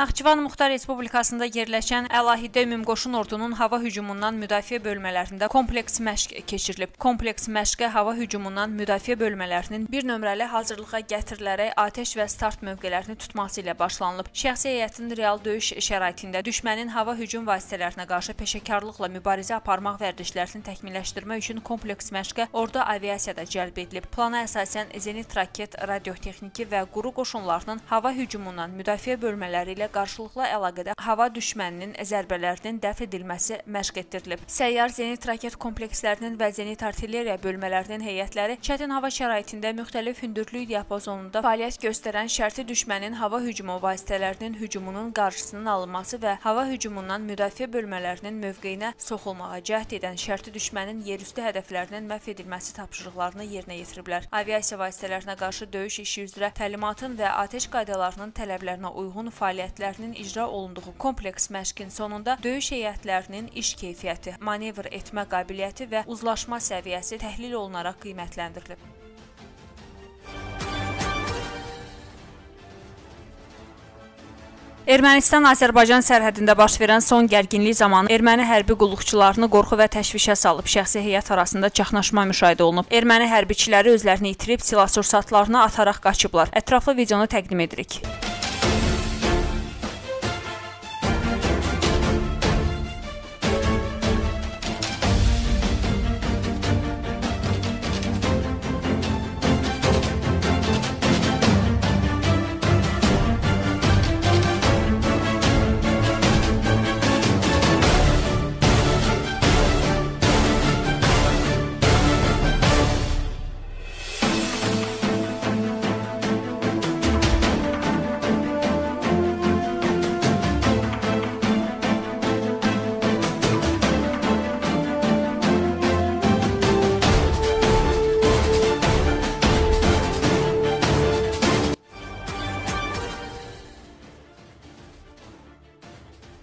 Naxçıvan Muxtar Respublikasında yerləşən Əlahidə Ümumqoşun Ordunun hava hücumundan müdafiə bölmələrində kompleks məşq keçirilib. Kompleks məşqə hava hücumundan müdafiə bölmələrinin bir nömrəli hazırlığa gətirilərək atəş və start mövqelərini tutması ilə başlanılıb. Şəxsi heyətin real döyüş şəraitində düşmənin hava hücum vasitələrinə qarşı peşəkarlıqla mübarizə aparmaq vərdişlərini təkmilləşdirmək üçün kompleks məşqə ordu aviasiyada cəlb edilib. Plana əsasən zenit raket, radiotexniki və quru qoşunlarının hava hücumundan müdafiə bölmələri ilə qarşılıqlı əlaqədə hava düşməninin zərbələrinin dəf edilməsi məşq etdirilib. Səyyar zenit raket komplekslərinin və zenit artilleriya bölmələrinin heyətləri çətin hava şəraitində müxtəlif hündürlük diapazonunda fəaliyyət göstərən şərti düşmənin hava hücumu vasitələrinin hücumunun qarşısının alınması və hava hücumundan müdafiə bölmələrinin mövqeyinə soxulmağa cəhd edən şərti düşmənin yerüstü hədəflərinin məhv edilməsi tapşırıqlarını yerinə yetiriblər. Aviasiya vasitələrinə qarşı döyüş işi üzrə təlimatın və atəş qaydalarının tələblərinə uyğun fəaliyyət heyətlərinin icra olunduğu kompleks məşqin sonunda döyüş heyətlərinin iş keyfiyyəti, manevr etmə qabiliyyəti və uzlaşma səviyyəsi təhlil olunaraq qiymətləndirilib. Ermənistan-Azərbaycan sərhədində baş verən son gərginlik zamanı erməni hərbi qulluqçularını qorxu və təşvişə salıb şəxsi heyət arasında çaxnaşma müşahidə olunub. Erməni hərbiçiləri özlərini itirib silah-sursatlarını ataraq qaçıblar. Ətraflı videonu təqdim edirik.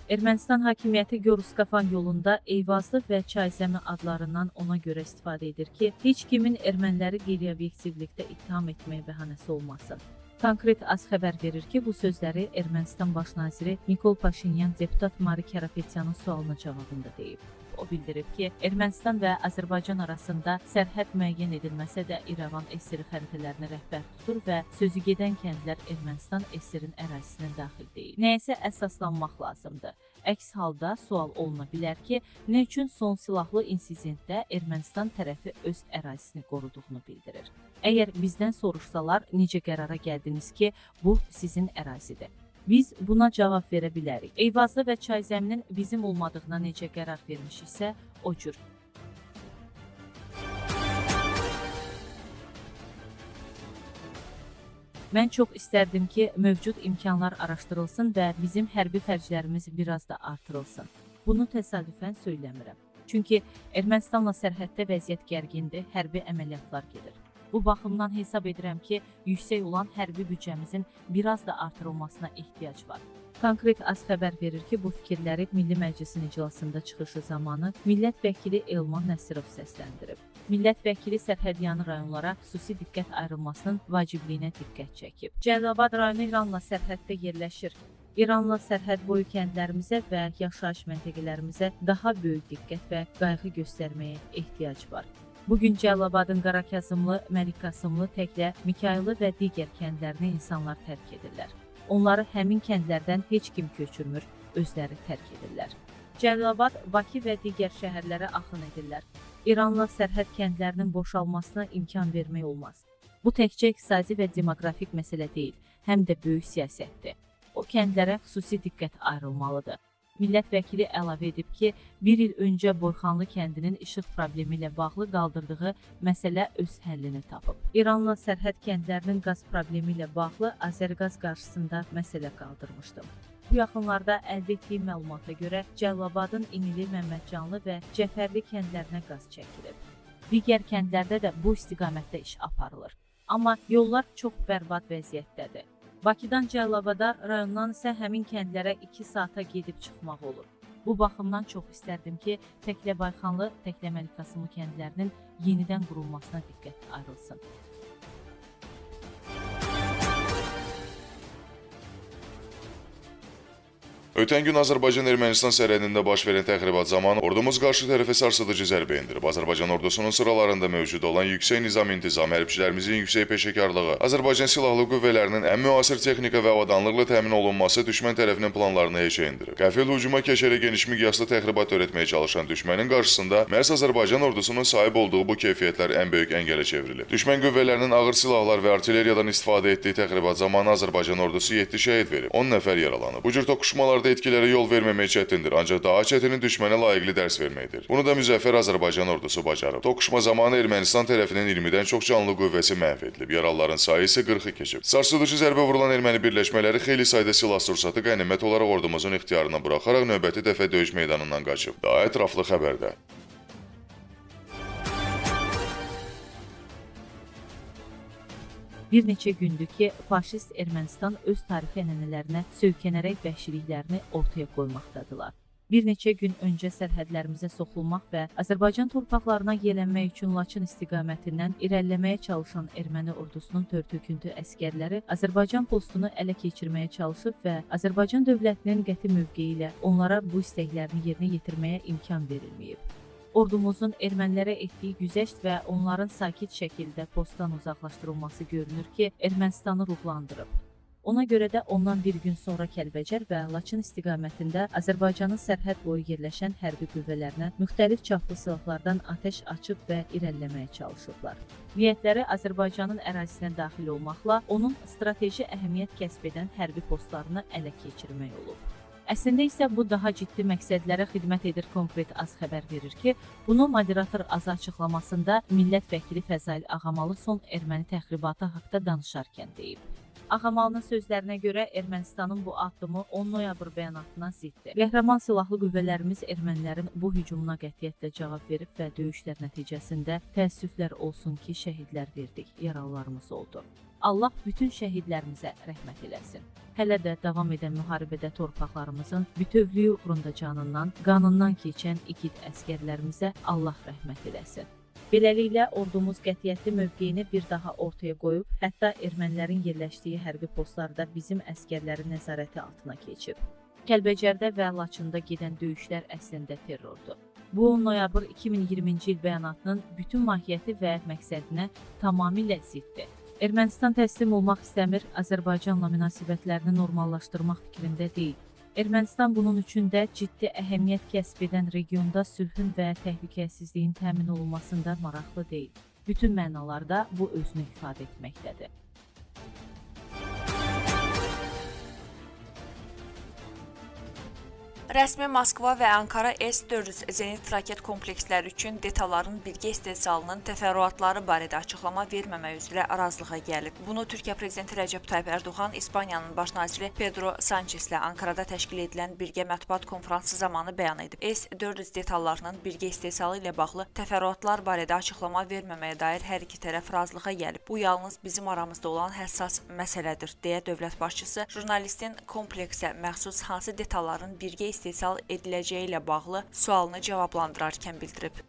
Ermənistan hakimiyyəti Goruskafan yolunda Eyvazlıq və Çayzəmi adlarından ona görə istifadə edir ki, heç kimin erməniləri qeyri-obyektivlikdə ittiham etməyə bəhanəsi olmasın. Konkret az xəbər verir ki, bu sözləri Ermənistan baş naziri Nikol Paşinyan deputat Mari Karapetyanın sualına cavabında deyib. O bildirib ki, Ermənistan və Azərbaycan arasında sərhəd müəyyən edilməsə də İrəvan SSR xəritələrinə rəhbər tutur və sözü gedən kəndlər Ermənistan SSR-in ərazisinə daxil deyil. Nəyəsə əsaslanmaq lazımdır. Əks halda sual oluna bilər ki, nə üçün son silahlı insidentdə Ermənistan tərəfi öz ərazisini qoruduğunu bildirir. Əgər bizdən soruşsalar, necə qərara gəldiniz ki, bu sizin ərazidir? Biz buna cavab verə bilərik. Eyvazlı və Çayzəminin bizim olmadığına necə qərar vermişiksə, o cür. Mən çox istərdim ki, mövcud imkanlar araşdırılsın və bizim hərbi xərclərimiz biraz da artırılsın. Bunu təsadüfən söyləmirəm. Çünki Ermənistanla sərhəddə vəziyyət gərgindir, hərbi əməliyyatlar gedir. Bu baxımdan hesab edirəm ki, yüksək olan hərbi büdcəmizin biraz da artırılmasına ehtiyac var. Konkret az xəbər verir ki, bu fikirləri Milli Məclisin iclasında çıxışı zamanı millət vəkili Elman Nəsirov səsləndirib. Millət vəkili sərhədyanı rayonlara xüsusi diqqət ayrılmasının vacibliyinə diqqət çəkib. Cəlilabad rayonu İranla sərhəddə yerləşir. İranla sərhəd boyu kəndlərimizə və yaşayış məntəqələrimizə daha böyük diqqət və qayğı göstərməyə ehtiyac var. Bu gün Cəlilabadın Qarakazımlı, Məlikqasımlı, Təklə, Mikayılı və digər kəndlərini insanlar tərk edirlər. Onları həmin kəndlərdən heç kim köçürmür, özləri tərk edirlər. Cəlilabad, Bakı və digər şəhərlərə axın edirlər. İranla sərhəd kəndlərinin boşalmasına imkan vermək olmaz. Bu təkcə iqtisadi və demoqrafik məsələ deyil, həm də böyük siyasətdir. O kəndlərə xüsusi diqqət ayrılmalıdır. Millət vəkili əlavə edib ki, bir il öncə Borxanlı kəndinin işıq problemi ilə bağlı qaldırdığı məsələ öz həllini tapıb. İranla sərhəd kəndlərinin qaz problemi ilə bağlı Azərqaz qarşısında məsələ qaldırmışdım. Bu yaxınlarda əldə etdiyim məlumata görə Cəllabadın İnili, Məmmədcanlı və Cəfərli kəndlərinə qaz çəkilib. Digər kəndlərdə də bu istiqamətdə iş aparılır. Amma yollar çox bərbad vəziyyətdədir. Bakıdan Cəlilabada, rayondan isə həmin kəndlərə 2 saata gedib çıxmaq olur. Bu baxımdan çox istərdim ki, Təklə Bayxanlı, Təklə Məlikqasımlı kəndlərinin yenidən qurulmasına diqqət ayrılsın. Ötən gün Azərbaycan-Ermənistan sərhədində baş verən təxribat zamanı ordumuz qarşı tərəfə sarsıdıcı zərbə endirib. Azərbaycan ordusunun sıralarında mövcud olan yüksək nizam intizam, hərbçilərimizin yüksək peşəkarlığı, Azərbaycan silahlı qüvvələrinin ən müasir texnika və avadanlıqla təmin olunması düşmən tərəfinin planlarını heçə endirib. Qəfil hücuma keçərək geniş miqyaslı təxribat törətməyə çalışan düşmənin qarşısında məhz Azərbaycan ordusunun sahib olduğu bu keyfiyyətlər ən böyük əngələ çevrilib. Düşmən qüvvələrinin ağır silahlar və artilleriyadan istifadə etdiyi təxribat zamanı Azərbaycan ordusu 7 şəhid verib, 10 nəfər yaralanıb. Bu cür toqquşmalarda Hərbi etkilərə yol verməmək çətindir, ancaq daha çətini düşmənə layiqli dərs verməkdir. Bunu da müzəffər Azərbaycan ordusu bacarıb. Toqquşma zamanı Ermənistan tərəfinin 20-dən çox canlı qüvvəsi məhv edilib, yaralıların sayı isə 40-ı keçib. Sarsıdıcı zərbə vurulan erməni birləşmələri xeyli sayda silah sursatı qənimət olaraq ordumuzun ixtiyarına buraxaraq növbəti dəfə döyüş meydanından qaçıb. Daha ətraflı xəbərdə. Bir neçə gündür ki, faşist Ermənistan öz tarixi ənənələrinə söykənərək vəhşiliklərini ortaya qoymaqdadılar. Bir neçə gün öncə sərhədlərimizə soxulmaq və Azərbaycan torpaqlarına yelənmək üçün Laçın istiqamətindən irəliləməyə çalışan erməni ordusunun törtöküntü əskərləri Azərbaycan postunu ələ keçirməyə çalışıb və Azərbaycan dövlətinin qəti mövqeyi ilə onlara bu istəklərini yerinə yetirməyə imkan verilməyib ordumuzun ermənilərə etdiyi güzəşt və onların sakit şəkildə postdan uzaqlaşdırılması görünür ki, Ermənistanı ruhlandırıb. Ona görə də ondan bir gün sonra Kəlbəcər və Laçın istiqamətində Azərbaycanın sərhəd boyu yerləşən hərbi qüvvələrinə müxtəlif çaplı silahlardan atəş açıb və irəliləməyə çalışıblar. Niyyətləri Azərbaycanın ərazisinə daxil olmaqla onun strateji əhəmiyyət kəsb edən hərbi postlarını ələ keçirmək olub. Əslində isə bu daha ciddi məqsədlərə xidmət edir konkret az xəbər verir ki, bunu moderator azı açıqlamasında millət vəkili Fəzail Ağamalı son erməni təxribatı haqqında danışarkən deyib. Ağamalının sözlərinə görə Ermənistanın bu addımı 10 noyabr bəyanatına ziddir. Qəhrəman silahlı qüvvələrimiz ermənilərin bu hücumuna qətiyyətlə cavab verib və döyüşlər nəticəsində təəssüflər olsun ki, şəhidlər verdik, yaralılarımız oldu. Allah bütün şəhidlərimizə rəhmət eləsin. Hələ də davam edən müharibədə torpaqlarımızın bütövlüyü uğrunda canından, qanından keçən igid əskərlərimizə Allah rəhmət eləsin. Beləliklə ordumuz qətiyyətli mövqeyini bir daha ortaya qoyub, hətta ermənilərin yerləşdiyi hərbi postlarda bizim əsgərlərin nəzarəti altına keçib. Kəlbəcərdə və Laçında gedən döyüşlər əslində terrordur. Bu noyabr 2020-ci il bəyanatının bütün mahiyyəti və məqsədinə tamamilə ziddir. Ermənistan təslim olmaq istəmir, Azərbaycanla münasibətlərini normallaşdırmaq fikrində deyil. Ermənistan bunun üçün də ciddi əhəmiyyət kəsb edən regionda sülhün və təhlükəsizliyin təmin olunmasında maraqlı deyil. Bütün mənalarda bu özünü ifadə etməkdədir. Rəsmi Moskva və Ankara S-400 zenit raket kompleksləri üçün detalların birgə istehsalının təfərrüatları barədə açıqlama verməmək üzrə razılığa gəlib. Bunu Türkiyə prezidenti Rəcəb Tayyip Ərdoğan İspaniyanın baş naziri Pedro Sancheslə Ankarada təşkil edilən birgə mətbuat konfransı zamanı bəyan edib. S-400 detallarının birgə istehsalı ilə bağlı təfərrüatlar barədə açıqlama verməməyə dair hər iki tərəf razılığa gəlib. Bu yalnız bizim aramızda olan həssas məsələdir, deyə dövlət başçısı jurnalistin kompleksə məxsus hansı detalların birgə istehsal ediləcəyi ilə bağlı sualını cavablandırarkən bildirib.